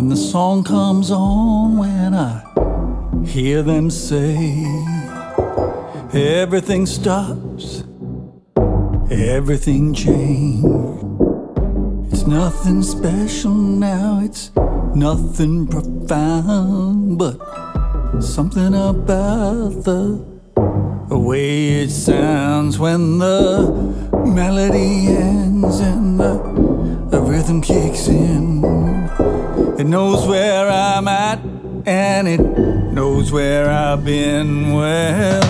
when the song comes on, when I hear them say, everything stops, everything changed. It's nothing special now, it's nothing profound, but something about the, way it sounds when the melody ends and the, the rhythm kicks in. It knows where I'm at and it knows where I've been. Well,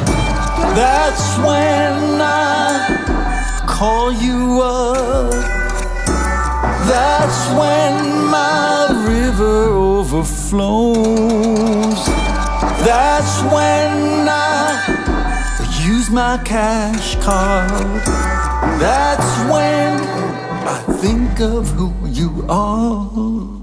that's when I call you up. That's when my river overflows. That's when I use my cash card. That's when I think of who you are.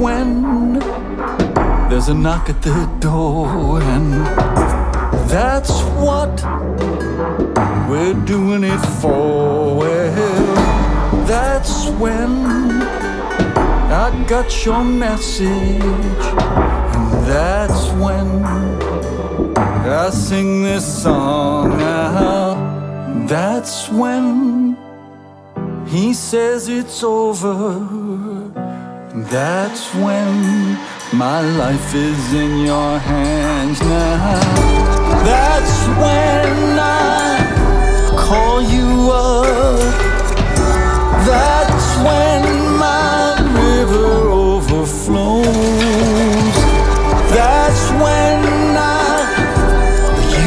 When there's a knock at the door, and that's what we're doing it for. Well, that's when I got your message, and that's when I sing this song out. That's when he says it's over. That's when my life is in your hands now. That's when I call you up. That's when my river overflows. That's when I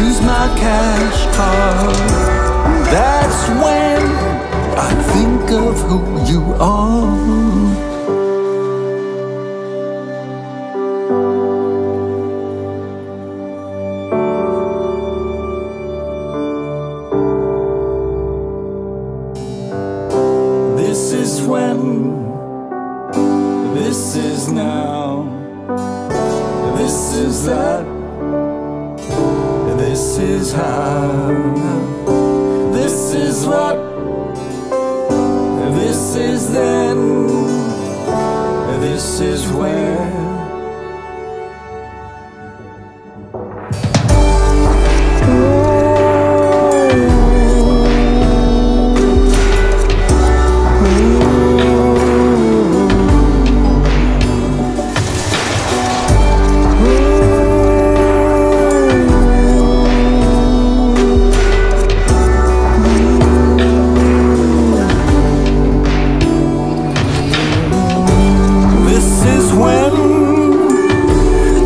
use my cash card. That's when I think of who you are. This is now, this is that, this is how, this is what, this is then, this is where.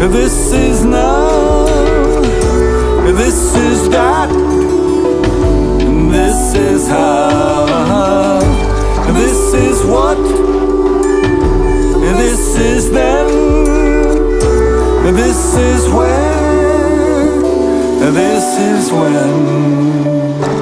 This is now, this is that, this is how, this is what, this is then, this is where, this is when.